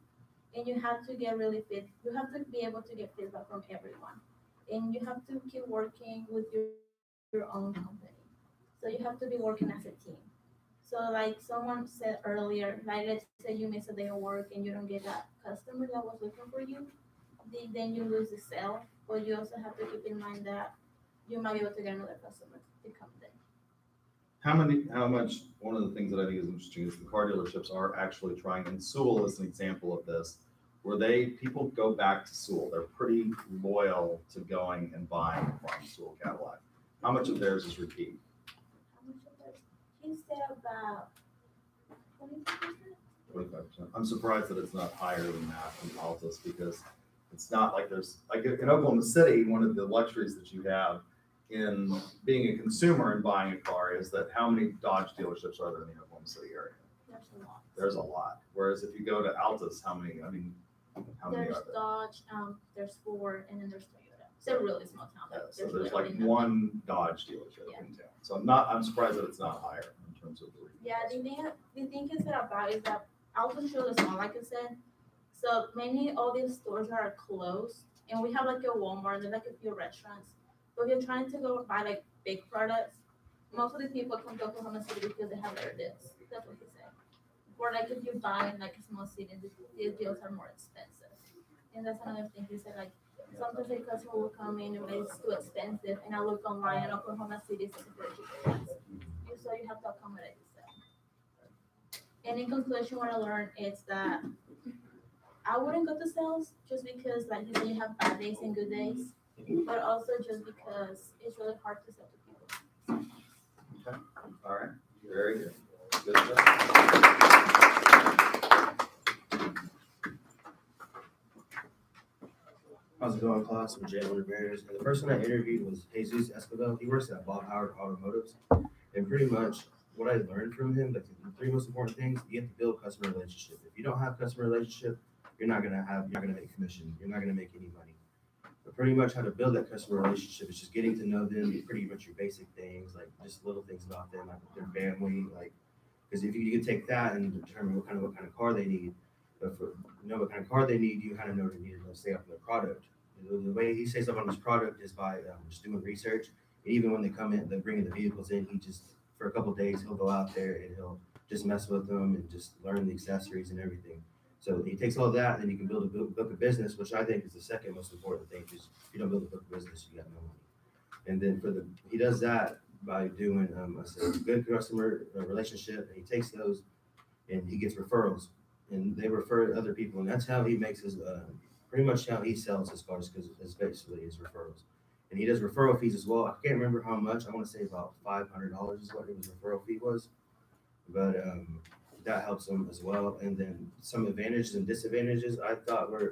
and you have to get really fit. You have to be able to get feedback from everyone, and you have to keep working with your your own company. So you have to be working as a team. So like someone said earlier, like let's say you miss a day of work and you don't get that customer that was looking for you, then you lose the sale. But you also have to keep in mind that you might be able to get another customer to come then. How many, how much, one of the things that I think is interesting is the car dealerships are actually trying, and Sewell is an example of this, where they, people go back to Sewell. They're pretty loyal to going and buying from Sewell Cadillac. How much of theirs is repeat? How of it? He said about twenty percent. Twenty-five percent. I'm surprised that it's not higher than that in Altus because it's not like there's, like in Oklahoma City, one of the luxuries that you have in being a consumer and buying a car is that how many Dodge dealerships are there in the Oklahoma City area? There's a lot. There's a lot. Whereas if you go to Altus, how many, I mean, how many There's are there? Dodge, um, there's Ford, and then there's Toyota. It's a really small town. Yeah, So there's like nothing. one Dodge dealership in town. So I'm not, I'm surprised that it's not higher terms of the. Yeah, the thing, the thing is that about is that Alton Show is small, like I said. So many all these stores are closed, and we have like a Walmart, and like a few restaurants. But if you're trying to go buy like big products, most of the people come to Oklahoma City because they have their deals. That's what he said. Or like if you buy in like a small city, the, the deals are more expensive. And that's another thing he said, like sometimes a customer will come in and it's too expensive, and I look online and Oklahoma City is very cheap so you have to accommodate yourself. And in conclusion, what I learned is that I wouldn't go to sales just because, like you said, you have bad days and good days, but also just because it's really hard to sell to people. Okay, all right, very good. Good job. How's it going, class? I'm Jalen Ramirez, and the person I interviewed was Jesus Escobar. He works at Bob Howard Automotives, and pretty much what I learned from him, like the three most important things, you have to build customer relationship. If you don't have customer relationship, you're not gonna have, you're not gonna make commission, you're not gonna make any money. But pretty much how to build that customer relationship is just getting to know them, pretty much your basic things, like just little things about them, like their family, like. Cause if you can take that and determine what kind of, what kind of car they need, but for, know what kind of car they need, you kind of know what they need to stay up on their product. The, the way he stays up on his product is by um, just doing research. Even when they come in, they're bringing the vehicles in, he just, for a couple days, he'll go out there and he'll just mess with them and just learn the accessories and everything. So he takes all that, and then you can build a book, of business, which I think is the second most important thing. Because if you don't build a book of business, you got no money. And then for the he does that by doing um, said good customer relationship, and he takes those, and he gets referrals, and they refer other people, and that's how he makes his uh, pretty much how he sells his cars because it's basically his referrals. And he does referral fees as well. I can't remember how much. I want to say about five hundred dollars is what his referral fee was, but um, that helps him as well. And then some advantages and disadvantages I thought were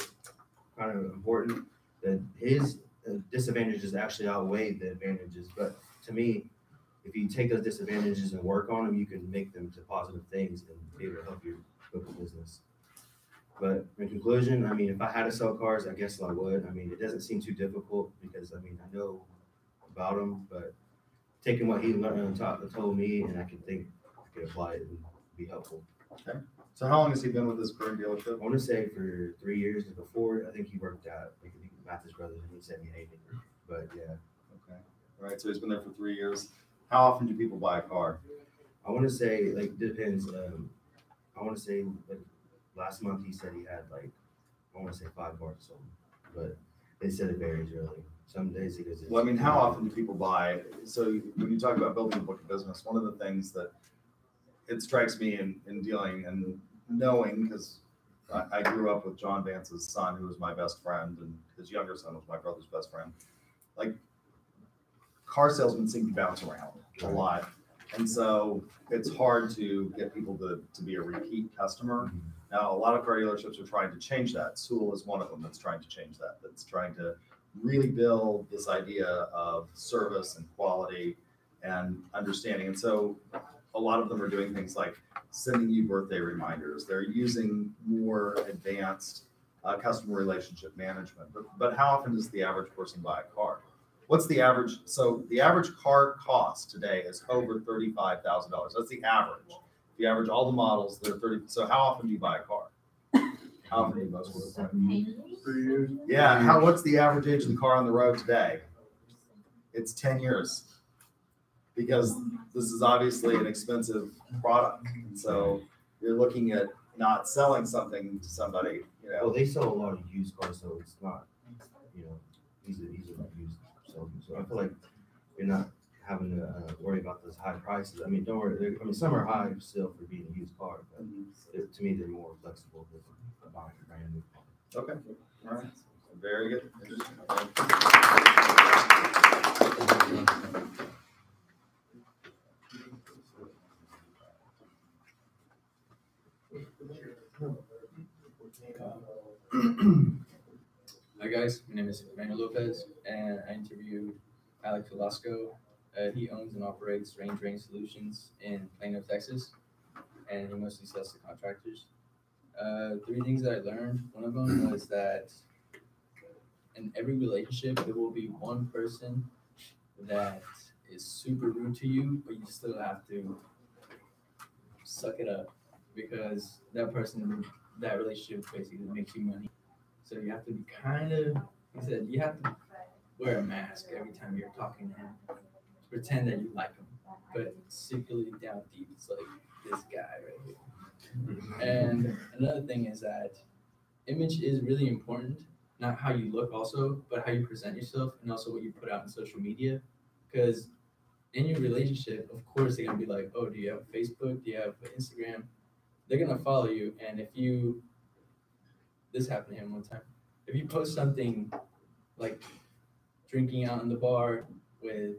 kind of important. That his uh, disadvantages actually outweigh the advantages. But to me, if you take those disadvantages and work on them, you can make them to positive things and be able to help your local business. But in conclusion, I mean, if I had to sell cars, I guess I would. I mean, it doesn't seem too difficult because I mean, I know about them, but taking what he learned, taught, told me, and I can think I could apply it and be helpful. Okay. So how long has he been with this current dealership? I want to say for three years. Before, I think he worked at like, I think Mathis Brothers, and he said he hated it. But yeah, Okay. All right. So he's been there for three years. How often do people buy a car? I want to say like depends. Um, I want to say like last month he said he had like I want to say five cars sold, but they said it varies really. Some days he goes. Well, I mean, how often do people buy? So when you talk about building a book of business, one of the things that it strikes me in, in dealing and knowing, because I, I grew up with John Vance's son, who was my best friend, and his younger son was my brother's best friend. Like, car salesmen seem to bounce around a lot. And so it's hard to get people to, to be a repeat customer. Mm-hmm. Now, a lot of car dealerships are trying to change that. Sewell is one of them that's trying to change that, that's trying to really build this idea of service and quality and understanding. And so a lot of them are doing things like sending you birthday reminders. They're using more advanced uh, customer relationship management. But, but how often does the average person buy a car? What's the average? So the average car cost today is over thirty-five thousand dollars. That's the average. If you average all the models, they're thirty. So how often do you buy a car? How often do you most of the time? Three years. Yeah. How? What's the average age of the car on the road today? It's ten years. Because this is obviously an expensive product, and so you're looking at not selling something to somebody. You know. Well, they sell a lot of used cars, so it's not, you know, these are, these are like used. So, so I feel like you're not having to uh, worry about those high prices. I mean, don't worry. I mean, some are high still for being a used car, but it- to me, they're more flexible than buying a brand new car. Okay. All right. Very good. Hi guys, my name is Emmanuel Lopez, and I interviewed Alec Velasco. Uh, he owns and operates Rain Range Solutions in Plano, Texas, and he mostly sells to contractors. Uh, three things that I learned. One of them was that in every relationship, there will be one person that is super rude to you, but you still have to suck it up because that person, that relationship basically makes you money. So you have to be kind of, he said, you have to wear a mask every time you're talking to him. Pretend that you like him, but secretly down deep, it's like this guy right here. Mm-hmm. And another thing is that image is really important, not how you look also, but how you present yourself and also what you put out in social media. Because in your relationship, of course, they're gonna be like, oh, do you have Facebook? Do you have Instagram? They're gonna follow you, and if you this happened to him one time. If you post something like drinking out in the bar with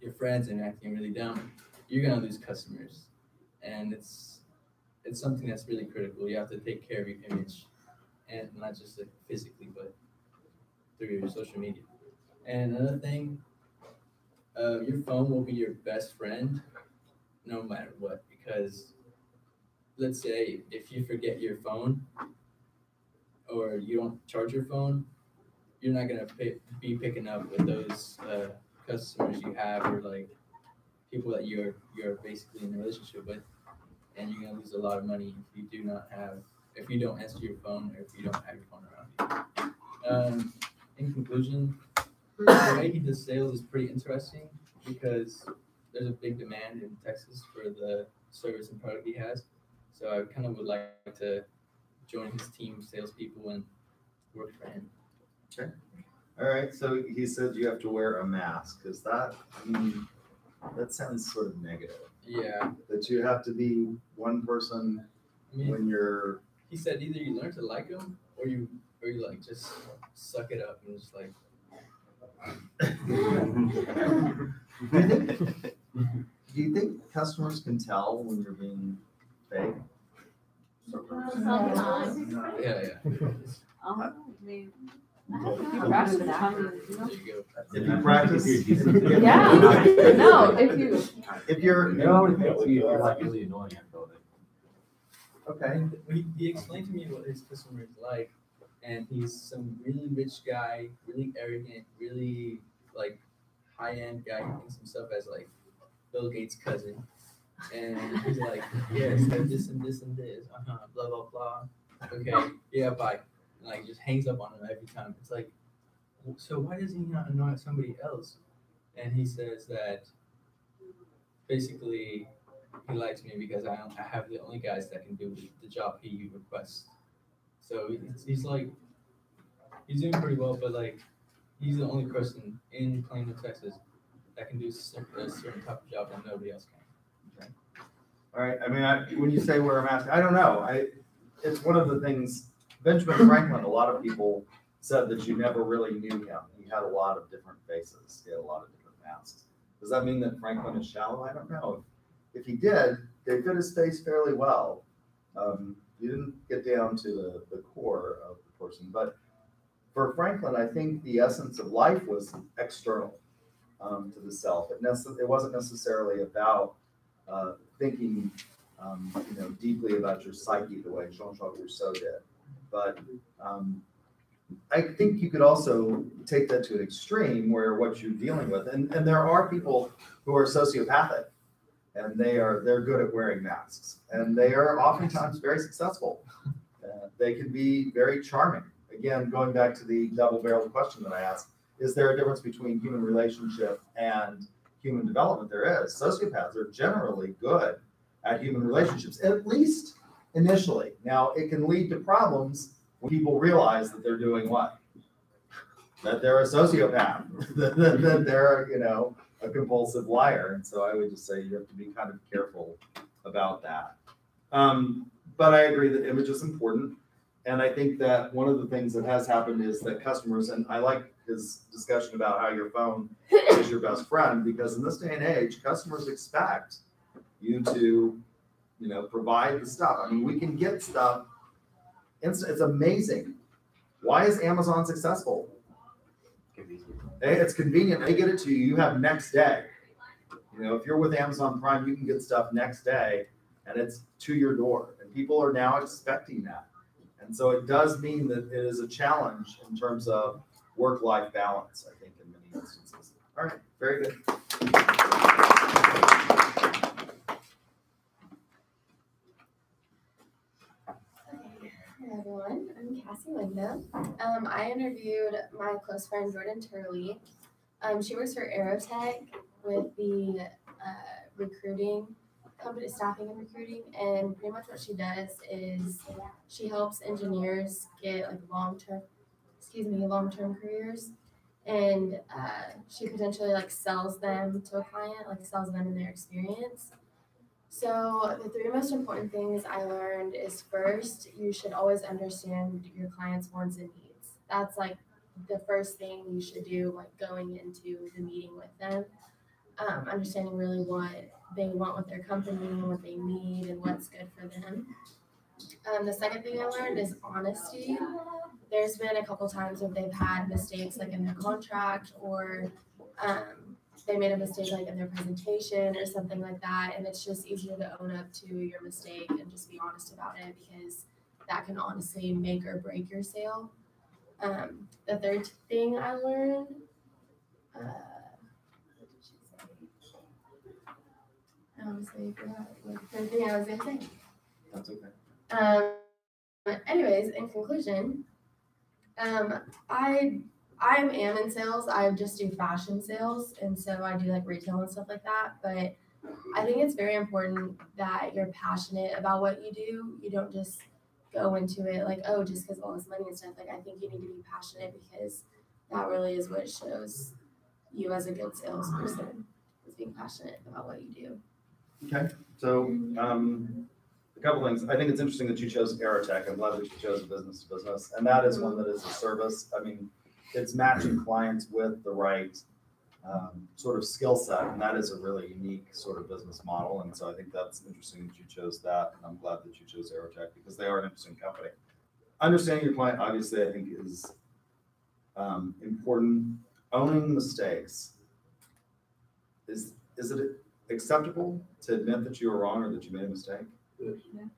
your friends and acting really dumb, you're gonna lose customers, and it's it's something that's really critical. You have to take care of your image, and not just like physically, but through your social media. And another thing, uh, your phone will be your best friend, no matter what, because let's say if you forget your phone or you don't charge your phone, you're not gonna pay, be picking up with those uh, customers you have or like people that you're you're basically in a relationship with, and you're gonna lose a lot of money if you do not have if you don't answer your phone or if you don't have your phone around you. Um, in conclusion, the way he does sales is pretty interesting because there's a big demand in Texas for the service and product he has. So I kind of would like to join his team of salespeople and work for him. Okay. All right, so he said you have to wear a mask. Is that, I mean, that sounds sort of negative. Yeah. That you have to be one person I mean, when you're, he said either you learn to like him or you or you like just suck it up and just like <laughs> do you think, do you think customers can tell when you're being fake? Sometimes. yeah yeah. Um, I mean, practice that. If you practice. Yeah, no, if you, If you're. You know, if you're like really annoying after all day. Okay. He, he explained to me what his customer is like, and he's some really rich guy, really arrogant, really like high end guy. He thinks himself as like Bill Gates' cousin, and he's like, yes, yeah, this and this and this, uh huh, blah blah blah. Okay, yeah, bye. Like just hangs up on him every time. It's like, so why does he not annoy somebody else? And he says that basically he likes me because I, I have the only guys that can do the job he requests. So he's, like, he's doing pretty well, but like, he's the only person in Plano, Texas that can do a certain, a certain type of job that nobody else can. All right, I mean, I, when you say wear a mask, I don't know, I, it's one of the things, Benjamin Franklin, a lot of people said that you never really knew him. He had a lot of different faces, he had a lot of different masks. Does that mean that Franklin is shallow? I don't know. If he did, they fit his face fairly well. Um, you didn't get down to the, the core of the person, but for Franklin, I think the essence of life was external um, to the self. It, it wasn't necessarily about uh, thinking, um, you know, deeply about your psyche the way Jean-Jacques Rousseau did. But um, I think you could also take that to an extreme where what you're dealing with, and, and there are people who are sociopathic, and they are they're good at wearing masks, and they are oftentimes very successful. Uh, they can be very charming. Again, going back to the double-barreled question that I asked, is there a difference between human relationship and human development? There is. Sociopaths are generally good at human relationships, at least initially. Now, it can lead to problems when people realize that they're doing what? That they're a sociopath, <laughs> that, that- they're, you know, a compulsive liar. And so I would just say you have to be kind of careful about that. Um, but I agree that image is important. And I think that one of the things that has happened is that customers, and I like his discussion about how your phone is your best friend, because in this day and age, customers expect you to, you know, provide the stuff. I mean, we can get stuff. It's, it's amazing. Why is Amazon successful? It's convenient. They get it to you. You have next day. You know, if you're with Amazon Prime, you can get stuff next day and it's to your door. And people are now expecting that. And so it does mean that it is a challenge in terms of work-life balance, I think, in many instances. All right, very good. Hi everyone, I'm Cassie Linda. Um, I interviewed my close friend Jordan Turley. Um, she works for Aerotek with the uh, recruiting company, staffing and recruiting, and pretty much what she does is she helps engineers get like long-term, excuse me, long-term careers, and uh, she potentially like sells them to a client, like sells them in their experience. So the three most important things I learned is first, you should always understand your client's wants and needs. That's like the first thing you should do, like going into the meeting with them. Um, understanding really what they want with their company, and what they need, and what's good for them. Um, the second thing I learned is honesty. There's been a couple times where they've had mistakes like in their contract or um, they made a mistake like in their presentation or something like that and it's just easier to own up to your mistake and just be honest about it because that can honestly make or break your sale. Um, the third thing I learned, uh, what did she say? I honestly forgot what the third thing I was gonna say. That's okay. Um, anyways, in conclusion, um, I I am in sales. I just do fashion sales, and so I do like retail and stuff like that. But I think it's very important that you're passionate about what you do. You don't just go into it like, oh, just because all this money and stuff. Like I think you need to be passionate because that really is what shows you as a good salesperson is being passionate about what you do. Okay, so, um, a couple things. I think it's interesting that you chose Aerotek. I'm glad that you chose business to business. And that is one that is a service. I mean, it's matching clients with the right, um, sort of skill set. And that is a really unique sort of business model. And so I think that's interesting that you chose that. And I'm glad that you chose Aerotek because they are an interesting company. Understanding your client, obviously, I think is, um, important. Owning mistakes. Is, is it acceptable to admit that you were wrong or that you made a mistake?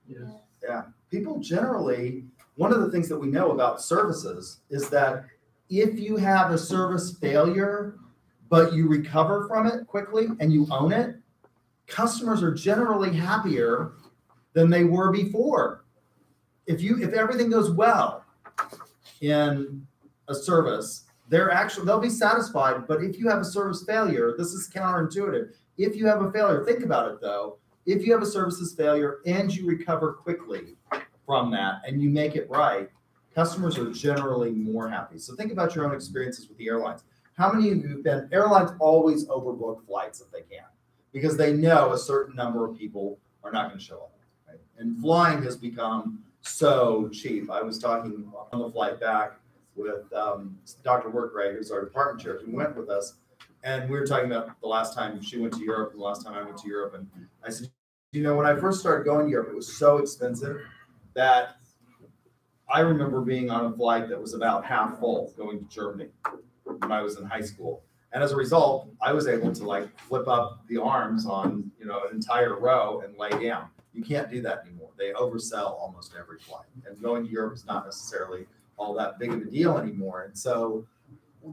Yes. Yeah, people generally, one of the things that we know about services is that if you have a service failure, but you recover from it quickly and you own it, customers are generally happier than they were before. If you, if everything goes well in a service, they're actually, they'll be satisfied. But if you have a service failure, this is counterintuitive. If you have a failure, think about it though. If you have a services failure and you recover quickly from that and you make it right, customers are generally more happy. So think about your own experiences with the airlines. How many of you have been, airlines always overbook flights if they can because they know a certain number of people are not going to show up. Right? And flying has become so cheap. I was talking on the flight back with um, Dr. Workray, who's our department chair, who went with us. And we were talking about the last time she went to Europe and the last time I went to Europe. And I said, you know, when I first started going to Europe, it was so expensive that I remember being on a flight that was about half full going to Germany when I was in high school. And as a result, I was able to like flip up the arms on, you know, an entire row and lay down. You can't do that anymore. They oversell almost every flight. And going to Europe is not necessarily all that big of a deal anymore. And so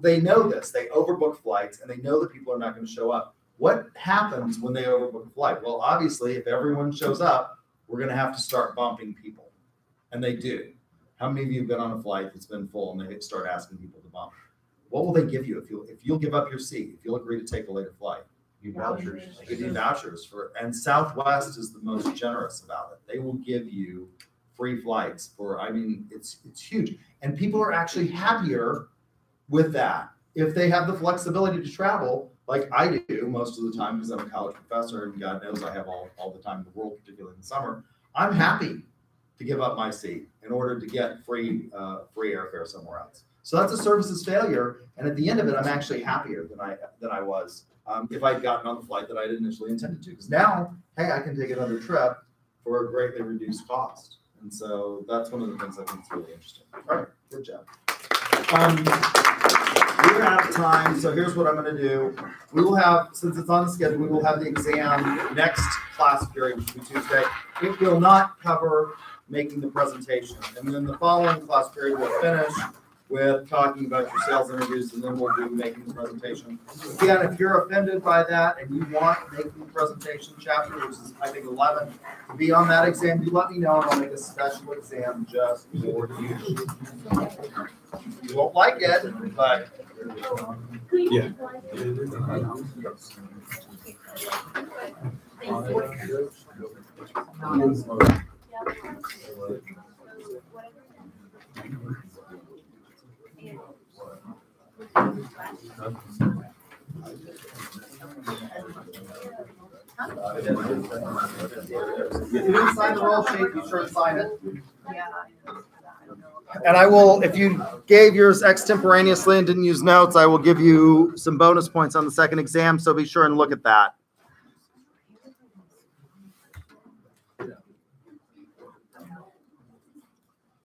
they know this. They overbook flights and they know that people are not going to show up. What happens when they overbook a flight? Well, obviously, if everyone shows up, we're going to have to start bumping people. And they do. How many of you have been on a flight that's been full and they start asking people to bump? What will they give you if you if you'll give up your seat, if you'll agree to take a later flight? You vouchers. They give you vouchers for, and Southwest is the most generous about it. They will give you free flights for, I mean, it's it's huge. And people are actually happier with that if they have the flexibility to travel like I do most of the time because I'm a college professor and God knows I have all, all the time in the world, particularly in the summer. I'm happy to give up my seat in order to get free uh, free airfare somewhere else. So that's a services failure, and at the end of it, I'm actually happier than I than I was um, if I'd gotten on the flight that I would initially intended to. Because now, hey, I can take another trip for a greatly reduced cost, and so that's one of the things I think is really interesting. All right, good job. Um, we're out of time, so here's what I'm going to do. We will have, since it's on the schedule, we will have the exam next class period, which will be Tuesday. It will not cover making the presentation, and then the following class period we'll finish with talking about your sales interviews, and then we'll do making the presentation. Again, if you're offended by that and you want making the presentation chapter, which is I think eleven, to be on that exam, you let me know and I'll make a special exam just for you. You won't like it, but. Yeah. If you didn't sign the roll sheet, be sure to sign it. And I will, if you gave yours extemporaneously and didn't use notes, I will give you some bonus points on the second exam, so be sure and look at that.